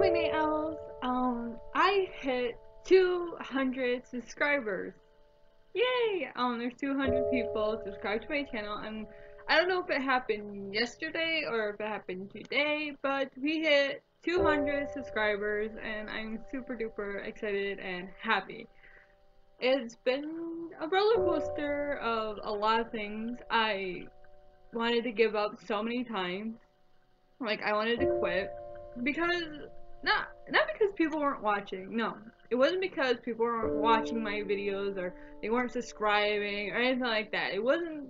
Night Owls. Um, I hit 200 subscribers. Yay! Um, there's 200 people subscribed to my channel, and I don't know if it happened yesterday or if it happened today, but we hit 200 subscribers, and I'm super duper excited and happy. It's been a roller coaster of a lot of things. I wanted to give up so many times. Like, I wanted to quit because not not because people weren't watching. No, it wasn't because people weren't watching my videos or they weren't subscribing or anything like that. It wasn't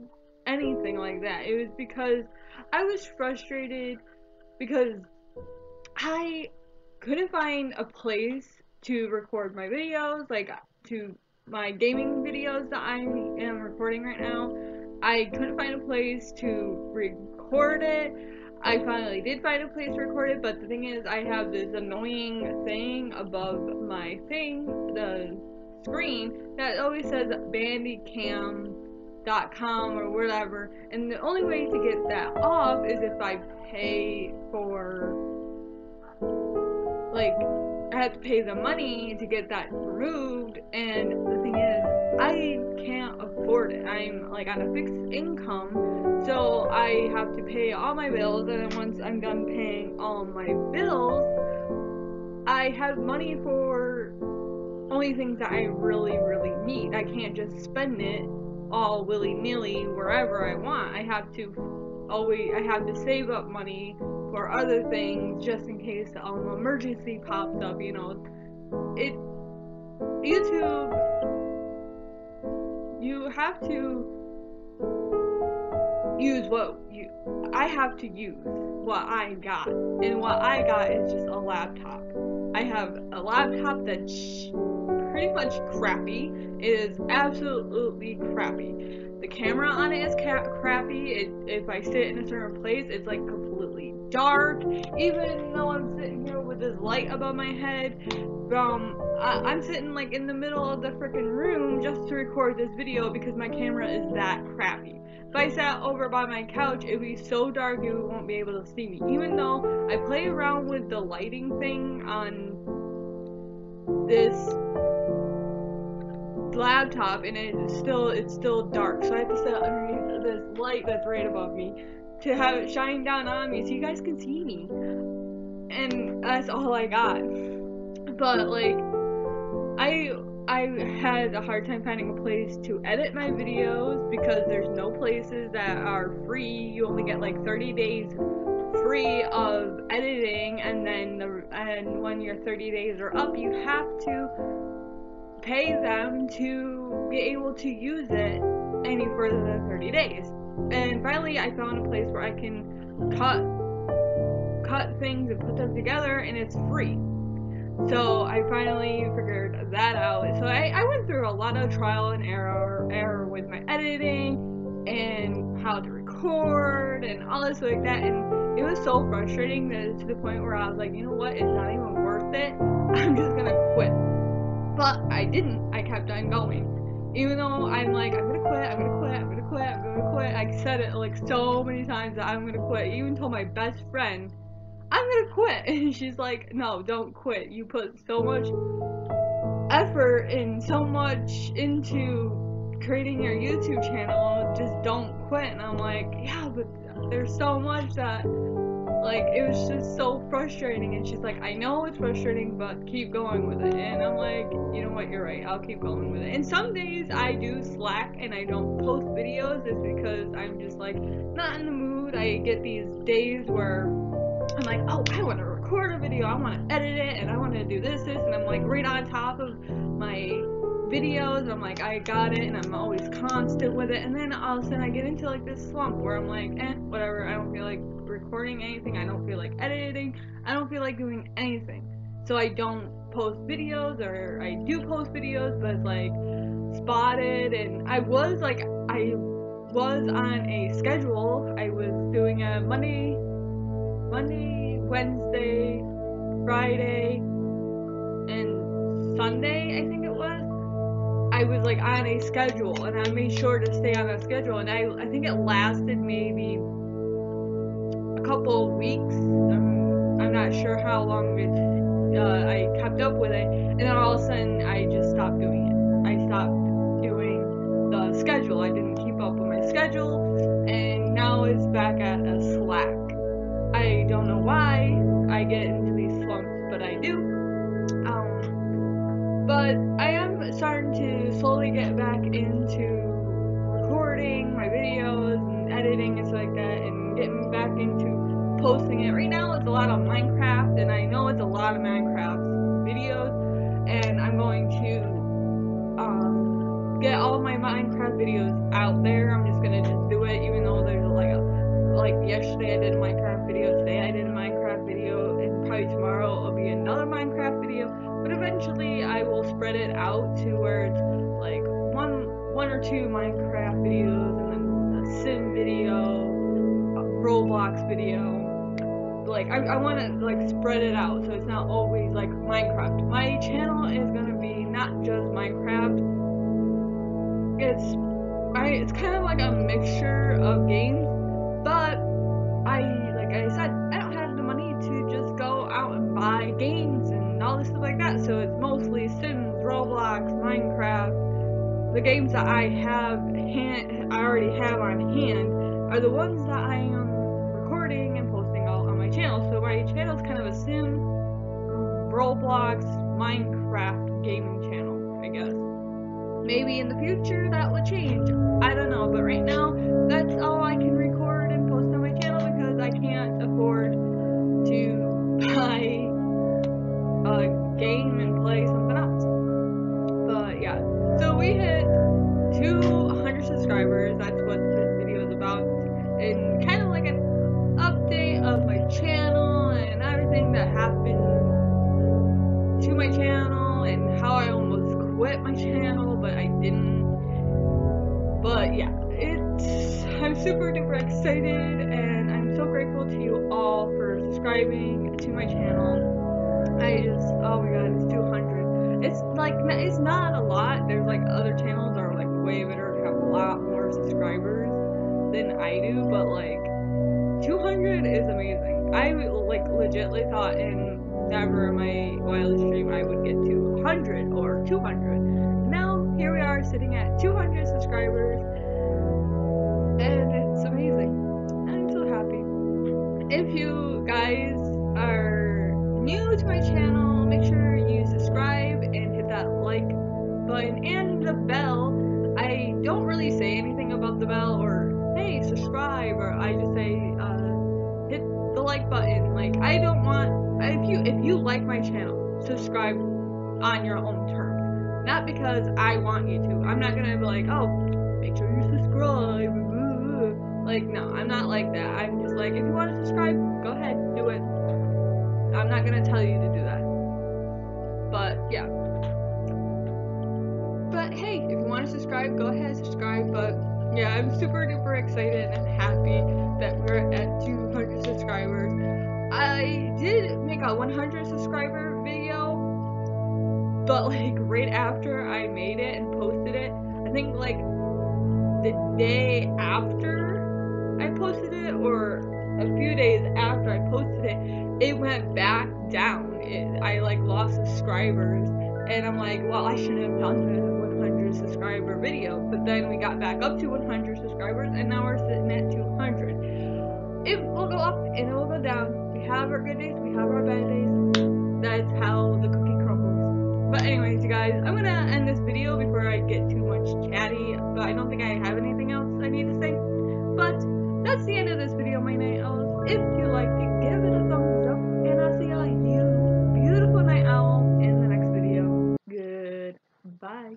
anything like that. It was because I was frustrated because I couldn't find a place to record my videos, like uh, to my gaming videos that I am recording right now. I couldn't find a place to record it. I finally did find a place to record it, but the thing is, I have this annoying thing above my thing, the screen, that always says bandicam.com or whatever, and the only way to get that off is if I pay for, like, I have to pay the money to get that removed, and the thing is, I I'm, like, on a fixed income, so I have to pay all my bills, and then once I'm done paying all my bills, I have money for only things that I really, really need. I can't just spend it all willy nilly wherever I want. I have to always, I have to save up money for other things just in case um emergency pops up. You know, it YouTube. Have to use what you I have to use what I got. And what I got is just a laptop. I have a laptop that's pretty much crappy. It is absolutely crappy. The camera on it is ca- crappy. It, if I sit in a certain place, it's like completely dark. Even though I'm sitting here with this light above my head, um, I, am sitting like in the middle of the freaking room just to record this video because my camera is that crappy. If I sat over by my couch, it would be so dark you won't be able to see me. Even though I play around with the lighting thing on this laptop and it's still it's still dark. So I have to sit underneath this light that's right above me to have it shine down on me so you guys can see me. And that's all I got. But like I I had a hard time finding a place to edit my videos because there's no places that are free. You only get like 30 days free of editing and then the and when your 30 days are up, you have to pay them to be able to use it any further than 30 days. And finally, I found a place where I can cut cut things and put them together and it's free. So I finally figured that out. So I, I went through a lot of trial and error error with my editing and how to record and all this like that and it was so frustrating that to the point where I was like, you know what, it's not even worth it. I'm just gonna quit. But I didn't. I kept on going. Even though I'm like, I'm gonna quit, I'm gonna quit, I'm gonna quit, I'm gonna quit. I said it like so many times that I'm gonna quit. Even told my best friend I'm gonna quit. And she's like, no, don't quit. You put so much effort and so much into creating your YouTube channel. Just don't quit. And I'm like, yeah, but there's so much that, like, it was just so frustrating. And she's like, I know it's frustrating, but keep going with it. And I'm like, you know what, you're right. I'll keep going with it. And some days I do slack and I don't post videos. It's because I'm just like not in the mood. I get these days where I'm like, oh, I want to record a video, I want to edit it, and I want to do this, this, and I'm like right on top of my videos. I'm like, I got it, and I'm always constant with it. And then all of a sudden, I get into like this slump where I'm like, eh, whatever. I don't feel like recording anything. I don't feel like editing. I don't feel like doing anything. So I don't post videos, or I do post videos, but it's like spotted. And I was like, I was on a schedule. I was doing a Monday Monday, Wednesday, Friday, and Sunday, I think it was. I was like on a schedule and I made sure to stay on that schedule and I, I think it lasted maybe couple weeks. Um, I'm not sure how long it, uh, I kept up with it, and then all of a sudden I just stopped doing it. Posting it. Right now, it's a lot of Minecraft, and I know it's a lot of Minecraft videos, and I'm going to um, get all my Minecraft videos out there. I'm just gonna just do it, even though there's like a like yesterday I did a Minecraft video, today I did a Minecraft video, and probably tomorrow it'll be another Minecraft video. But eventually I will spread it out to where it's like one one or two Minecraft videos and then a sim video, a Roblox video. Like I, I want to like spread it out so it's not always like Minecraft. My channel is gonna be not just Minecraft. It's I it's kind of like a mixture of games but I, like I said, I don't have the money to just go out and buy games and all this stuff like that. So it's mostly Sims, Roblox, Minecraft. The games that I have hand, I already have on hand are the ones that I am recording channel. So my channel is kind of a Sim, Roblox, Minecraft gaming channel, I guess. Maybe in the future that will change. I don't know, but right now that's all I can record excited and I'm so grateful to you all for subscribing to my channel. I just oh my god, it's 200. It's like it's not a lot. There's like other channels that are like way better have a lot more subscribers than I do, but like 200 is amazing. I like legitly thought in never in my wildest dream I would get to 100 or 200. Now here we are sitting at 200 subscribers, If you guys are new to my channel, make sure you subscribe and hit that like button and the bell. I don't really say anything about the bell or hey subscribe or I just say uh, hit the like button. Like I don't want if you if you like my channel, subscribe on your own terms. Not because I want you to. I'm not gonna be like, oh, make sure you subscribe. Like, no, I'm not like that. I'm just like, if you want to subscribe, go ahead, do it. I'm not gonna tell you to do that. But yeah. But hey, if you want to subscribe, go ahead, and subscribe. But yeah, I'm super duper excited and happy that we're at 200 subscribers. I did make a 100 subscriber video, but like right after I made it and posted it, I think like the day after or a few days after I posted it, it went back down. It, I like lost subscribers, and I'm like, well, I shouldn't have done the 100 subscriber video. But then we got back up to 100 subscribers, and now we're sitting at 200. It will go up and it will go down. We have our good days, we have our bad days. That's how the cookie crumbles. But anyways, you guys, I'm gonna end this video before I get too much chatty. But I don't think I have anything else I need to say. But that's the end of this video, my night owls. If you liked it, give it a thumbs up, and I'll see all you beautiful night owls in the next video. Goodbye.